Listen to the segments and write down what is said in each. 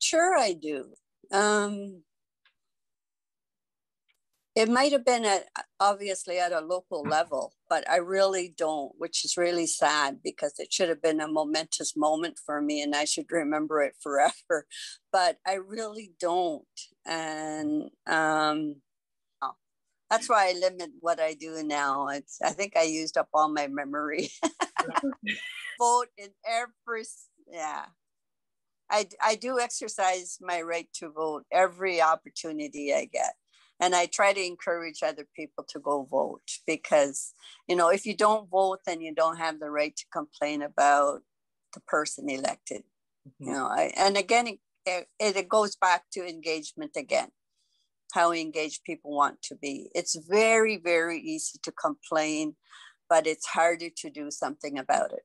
sure I do. Um, it might have been at obviously at a local level, but I really don't, which is really sad because it should have been a momentous moment for me and I should remember it forever. But I really don't. And um, that's why I limit what I do now. It's I think I used up all my memory. Vote in every yeah. I, I do exercise my right to vote every opportunity I get and i try to encourage other people to go vote because you know if you don't vote then you don't have the right to complain about the person elected mm-hmm. you know I, and again it, it goes back to engagement again how engaged people want to be it's very very easy to complain but it's harder to do something about it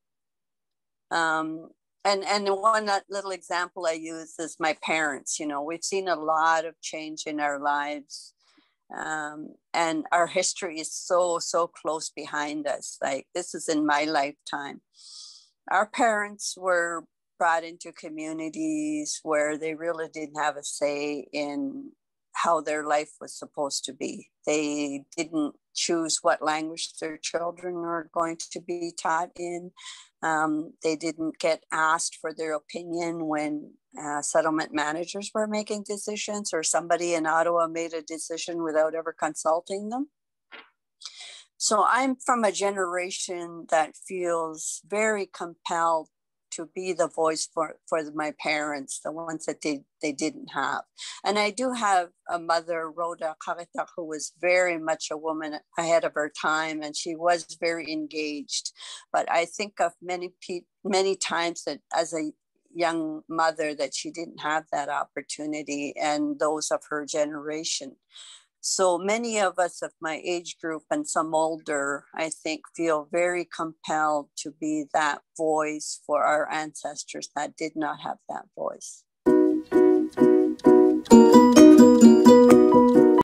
um, and and the one little example i use is my parents you know we've seen a lot of change in our lives um, and our history is so so close behind us like this is in my lifetime. Our parents were brought into communities where they really didn't have a say in how their life was supposed to be they didn't choose what language their children were going to be taught in um, they didn't get asked for their opinion when uh, settlement managers were making decisions or somebody in Ottawa made a decision without ever consulting them. So I'm from a generation that feels very compelled to be the voice for, for my parents, the ones that they, they didn't have. And I do have a mother, Rhoda Karetak, who was very much a woman ahead of her time, and she was very engaged. But I think of many many times that as a young mother that she didn't have that opportunity, and those of her generation. So many of us of my age group and some older, I think, feel very compelled to be that voice for our ancestors that did not have that voice.